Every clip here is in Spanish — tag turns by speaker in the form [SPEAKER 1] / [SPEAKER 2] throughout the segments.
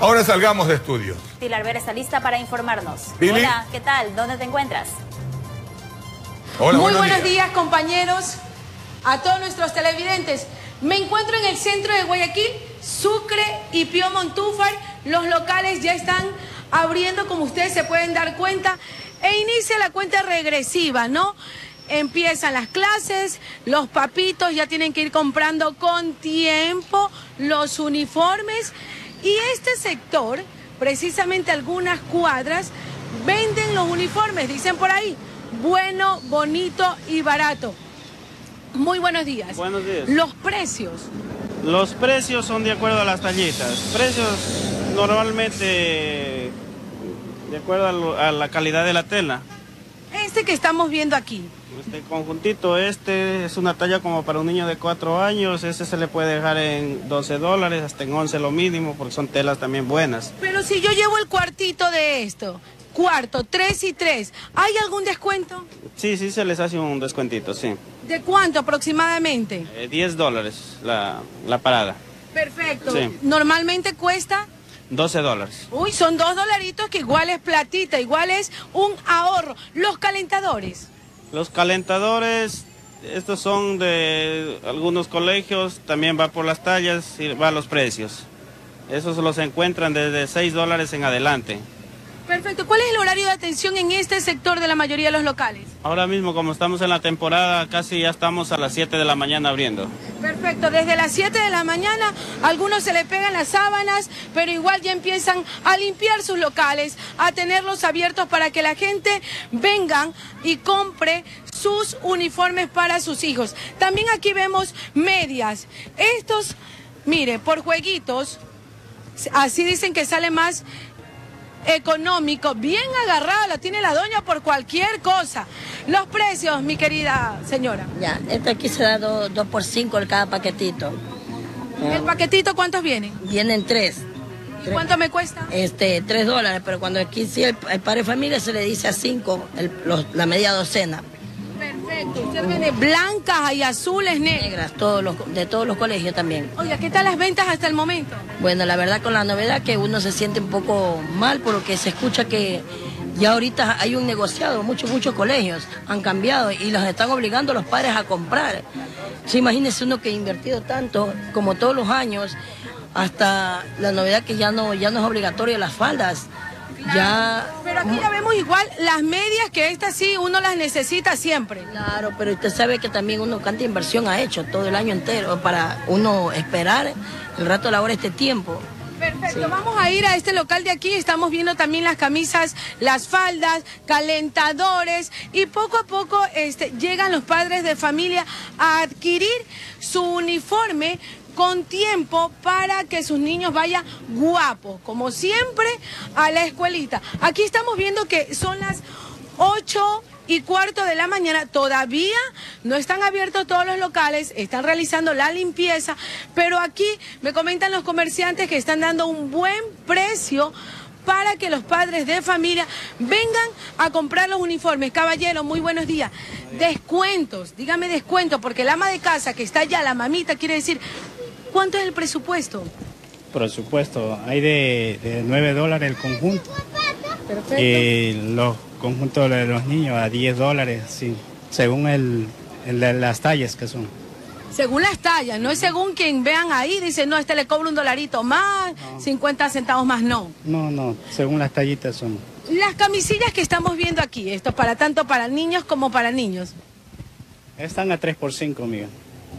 [SPEAKER 1] Ahora salgamos de estudios.
[SPEAKER 2] Pilar Vera está lista para informarnos.
[SPEAKER 1] Pili.
[SPEAKER 2] Hola, ¿qué tal? ¿Dónde te encuentras?
[SPEAKER 1] Hola,
[SPEAKER 3] Muy
[SPEAKER 1] buenos
[SPEAKER 3] buenos
[SPEAKER 1] días.
[SPEAKER 3] días, compañeros, a todos nuestros televidentes. Me encuentro en el centro de Guayaquil, Sucre y Pío Montúfar. Los locales ya están abriendo, como ustedes se pueden dar cuenta, e inicia la cuenta regresiva, ¿no? Empiezan las clases, los papitos ya tienen que ir comprando con tiempo los uniformes y este sector, precisamente algunas cuadras, venden los uniformes, dicen por ahí, bueno, bonito y barato. Muy buenos días.
[SPEAKER 4] Buenos días.
[SPEAKER 3] Los precios.
[SPEAKER 4] Los precios son de acuerdo a las tallitas. Precios normalmente de acuerdo a, la calidad de la tela.
[SPEAKER 3] Este que estamos viendo aquí.
[SPEAKER 4] Este conjuntito, este es una talla como para un niño de 4 años. Ese se le puede dejar en 12 dólares, hasta en 11 lo mínimo, porque son telas también buenas.
[SPEAKER 3] Pero si yo llevo el cuartito de esto, cuarto, tres y tres, ¿hay algún descuento?
[SPEAKER 4] Sí, sí se les hace un descuentito, sí.
[SPEAKER 3] ¿De cuánto aproximadamente?
[SPEAKER 4] Eh, 10 dólares la, la parada.
[SPEAKER 3] Perfecto.
[SPEAKER 4] Sí.
[SPEAKER 3] Normalmente cuesta,
[SPEAKER 4] 12 dólares.
[SPEAKER 3] uy, son dos dolaritos que igual es platita, igual es un ahorro. Los calentadores.
[SPEAKER 4] Los calentadores, estos son de algunos colegios, también va por las tallas y va a los precios. Esos los encuentran desde 6 dólares en adelante.
[SPEAKER 3] Perfecto. ¿Cuál es el horario de atención en este sector de la mayoría de los locales?
[SPEAKER 4] Ahora mismo, como estamos en la temporada, casi ya estamos a las 7 de la mañana abriendo.
[SPEAKER 3] Perfecto, desde las 7 de la mañana algunos se le pegan las sábanas, pero igual ya empiezan a limpiar sus locales, a tenerlos abiertos para que la gente venga y compre sus uniformes para sus hijos. También aquí vemos medias. Estos, mire, por jueguitos, así dicen que sale más económico, bien agarrado, la tiene la doña por cualquier cosa. Los precios, mi querida señora.
[SPEAKER 5] Ya, este aquí se da 2 por 5 el cada paquetito.
[SPEAKER 3] ¿El paquetito cuántos vienen?
[SPEAKER 5] Vienen tres.
[SPEAKER 3] ¿Y cuánto me cuesta?
[SPEAKER 5] Este, 3 dólares, pero cuando aquí sí el, el padre de familia se le dice a 5 la media docena.
[SPEAKER 3] Blancas y azules, negras.
[SPEAKER 5] Negras, todos los, de todos los colegios también.
[SPEAKER 3] Oiga, ¿qué tal las ventas hasta el momento?
[SPEAKER 5] Bueno, la verdad con la novedad que uno se siente un poco mal porque se escucha que ya ahorita hay un negociado, muchos, muchos colegios han cambiado y los están obligando a los padres a comprar. Sí, imagínese uno que ha invertido tanto, como todos los años, hasta la novedad que ya no, ya no es obligatorio las faldas. Ya.
[SPEAKER 3] Pero aquí ya vemos igual las medias que estas sí uno las necesita siempre.
[SPEAKER 5] Claro, pero usted sabe que también uno cuánta inversión ha hecho todo el año entero para uno esperar el rato de la hora este tiempo.
[SPEAKER 3] Perfecto, vamos a ir a este local de aquí, estamos viendo también las camisas, las faldas, calentadores y poco a poco este, llegan los padres de familia a adquirir su uniforme con tiempo para que sus niños vayan guapos, como siempre, a la escuelita. Aquí estamos viendo que son las 8 y cuarto de la mañana. Todavía no están abiertos todos los locales, están realizando la limpieza, pero aquí me comentan los comerciantes que están dando un buen precio para que los padres de familia vengan a comprar los uniformes. Caballero, muy buenos días. Descuentos, dígame descuentos, porque el ama de casa que está allá, la mamita, quiere decir, ¿cuánto es el presupuesto?
[SPEAKER 6] Por supuesto, hay de, de 9 dólares el conjunto.
[SPEAKER 3] Perfecto.
[SPEAKER 6] Y los conjuntos de los niños a 10 dólares, sí, según el, el de las tallas que son.
[SPEAKER 3] Según las tallas, no es según quien vean ahí, dice, no, este le cobra un dolarito más, 50 centavos más, no.
[SPEAKER 6] No, no, según las tallitas son.
[SPEAKER 3] Las camisillas que estamos viendo aquí, esto para tanto para niños como para niños.
[SPEAKER 6] Están a 3 por 5, amiga.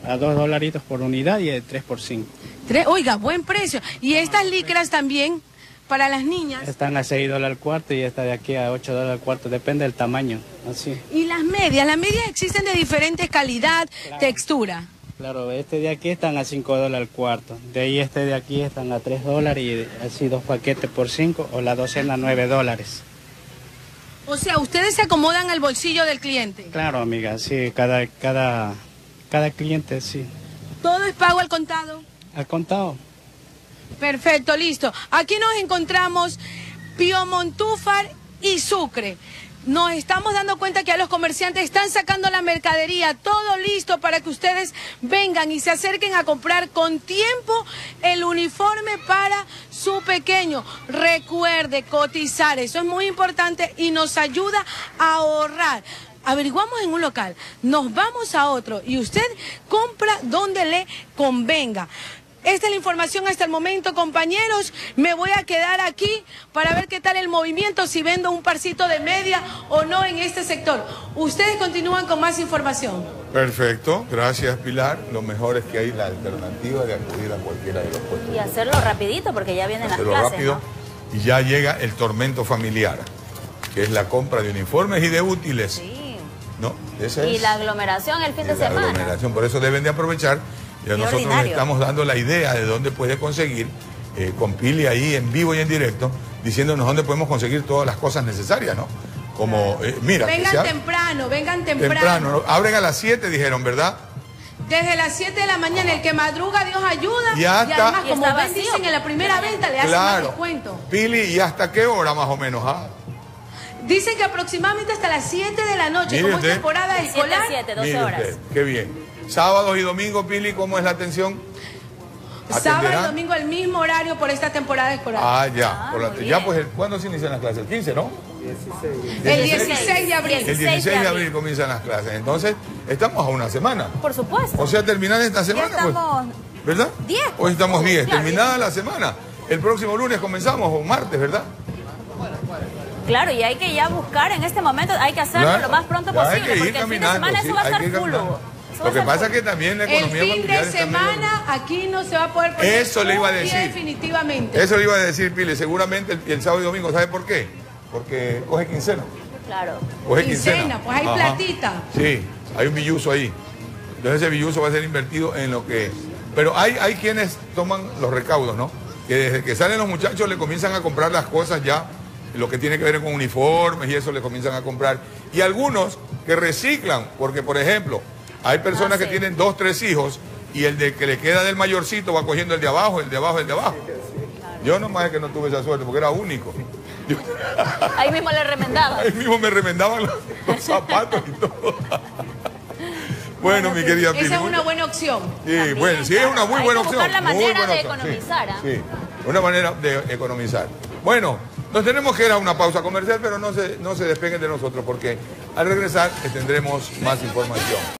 [SPEAKER 6] A 2 dolaritos por unidad y a 3 por 5.
[SPEAKER 3] Tres- oiga, buen precio. Y estas licras también para las niñas.
[SPEAKER 6] Están a 6 dólares al cuarto y esta de aquí a 8 dólares al cuarto, depende del tamaño. Así.
[SPEAKER 3] Y las medias, las medias existen de diferentes calidad, textura.
[SPEAKER 6] Claro, este de aquí están a 5 dólares al cuarto. De ahí este de aquí están a 3 dólares y así dos paquetes por 5 o la docena a 9 dólares.
[SPEAKER 3] O sea, ustedes se acomodan al bolsillo del cliente.
[SPEAKER 6] Claro, amiga, sí, cada, cada, cada cliente, sí.
[SPEAKER 3] Todo es pago al contado.
[SPEAKER 6] Al contado.
[SPEAKER 3] Perfecto, listo. Aquí nos encontramos Pío Montúfar y Sucre. nos estamos dando cuenta que a los comerciantes están sacando la mercadería, todo listo para que ustedes vengan y se acerquen a comprar con tiempo el uniforme para su pequeño. Recuerde cotizar, eso es muy importante y nos ayuda a ahorrar. Averiguamos en un local, nos vamos a otro y usted compra donde le convenga. Esta es la información hasta el momento, compañeros. Me voy a quedar aquí para ver qué tal el movimiento, si vendo un parcito de media o no en este sector. Ustedes continúan con más información.
[SPEAKER 1] Perfecto, gracias Pilar. Lo mejor es que hay la alternativa de acudir a cualquiera de los puestos.
[SPEAKER 2] Y hacerlo rapidito porque ya vienen las
[SPEAKER 1] Hacerlo
[SPEAKER 2] clases.
[SPEAKER 1] rápido
[SPEAKER 2] ¿no?
[SPEAKER 1] y ya llega el tormento familiar, que es la compra de uniformes y de útiles.
[SPEAKER 2] Sí.
[SPEAKER 1] ¿No? Esa
[SPEAKER 2] Y
[SPEAKER 1] es
[SPEAKER 2] la aglomeración el fin de
[SPEAKER 1] la
[SPEAKER 2] semana.
[SPEAKER 1] aglomeración. Por eso deben de aprovechar. Ya nosotros
[SPEAKER 2] ordinario.
[SPEAKER 1] estamos dando la idea de dónde puede conseguir, eh, con Pili ahí en vivo y en directo, diciéndonos dónde podemos conseguir todas las cosas necesarias, ¿no? Como, eh, mira,
[SPEAKER 3] Vengan
[SPEAKER 1] sea
[SPEAKER 3] temprano, vengan temprano.
[SPEAKER 1] temprano. ¿no? Abren a las 7, dijeron, ¿verdad?
[SPEAKER 3] Desde las 7 de la mañana, el que madruga, Dios ayuda. Y además,
[SPEAKER 2] Y
[SPEAKER 3] como
[SPEAKER 2] está
[SPEAKER 3] ven, dicen en la primera venta, le hacen más
[SPEAKER 1] Claro.
[SPEAKER 3] descuento.
[SPEAKER 1] Pili, ¿y hasta qué hora más o menos? ah?
[SPEAKER 3] Dicen que aproximadamente hasta las 7 de la noche, como es temporada
[SPEAKER 2] De
[SPEAKER 3] escolar.
[SPEAKER 2] a siete, 12
[SPEAKER 1] Mire
[SPEAKER 2] horas.
[SPEAKER 1] usted, qué bien. Sábados y domingos, Pili, ¿cómo es la atención?
[SPEAKER 3] Sábado y
[SPEAKER 1] ¿Atenderán?
[SPEAKER 3] domingo el mismo horario por esta temporada escolar.
[SPEAKER 1] Ah, ya.
[SPEAKER 2] Ah,
[SPEAKER 1] Por la- ya, pues, ¿cuándo se inician las clases? El 15, ¿no?
[SPEAKER 3] el 16 de abril.
[SPEAKER 1] El 16 de abril comienzan las clases. Entonces, estamos a una semana.
[SPEAKER 2] Por supuesto.
[SPEAKER 1] O sea, terminada esta semana,
[SPEAKER 2] estamos
[SPEAKER 1] pues. ¿Verdad?
[SPEAKER 2] 10,
[SPEAKER 1] Hoy estamos 10.
[SPEAKER 2] claro.
[SPEAKER 1] Terminada la semana. El próximo lunes comenzamos, o martes, ¿verdad?
[SPEAKER 2] Claro, y hay que ya buscar en este momento, hay que hacerlo
[SPEAKER 1] Claro.
[SPEAKER 2] lo más pronto posible, porque el fin de semana
[SPEAKER 1] sí,
[SPEAKER 2] eso va a estar full.
[SPEAKER 1] Lo
[SPEAKER 2] a
[SPEAKER 1] que pasa es que también la
[SPEAKER 3] El
[SPEAKER 1] economía
[SPEAKER 3] fin
[SPEAKER 1] familiar
[SPEAKER 3] de semana aquí no se va a poder poner
[SPEAKER 1] Eso le iba a decir.
[SPEAKER 3] definitivamente.
[SPEAKER 1] Eso le iba a decir, Pile. Seguramente el, el sábado y domingo, ¿sabe por qué? Porque coge quincena.
[SPEAKER 2] Claro.
[SPEAKER 1] Coge
[SPEAKER 3] Quincena,
[SPEAKER 1] quincena.
[SPEAKER 3] pues hay platita.
[SPEAKER 1] Sí, hay un billuso ahí. Entonces ese billuso va a ser invertido en lo que... Pero hay, hay quienes toman los recaudos, ¿no? Que desde que salen los muchachos le comienzan a comprar las cosas ya, lo que tiene que ver con uniformes y eso le comienzan a comprar. Y algunos que reciclan, porque por ejemplo, hay personas
[SPEAKER 2] Ah,
[SPEAKER 1] que tienen dos, tres hijos y el de que le queda del mayorcito va cogiendo el de abajo, el de abajo, el de abajo. Yo nomás es que no tuve esa suerte porque era único. Yo-
[SPEAKER 2] Ahí mismo le remendaba.
[SPEAKER 1] Ahí mismo me remendaban los, los zapatos y todo. bueno, mi querida.
[SPEAKER 3] Esa es una buena opción.
[SPEAKER 1] Sí,
[SPEAKER 2] También,
[SPEAKER 1] bueno, sí, es una muy buena opción.
[SPEAKER 2] buscar la manera
[SPEAKER 1] buena
[SPEAKER 2] de
[SPEAKER 1] opción, sí,
[SPEAKER 2] economizar, ¿ah?
[SPEAKER 1] Sí, una manera de economizar. Bueno, nos tenemos que ir a una pausa comercial, pero no se, no se despeguen de nosotros porque al regresar eh, tendremos más información.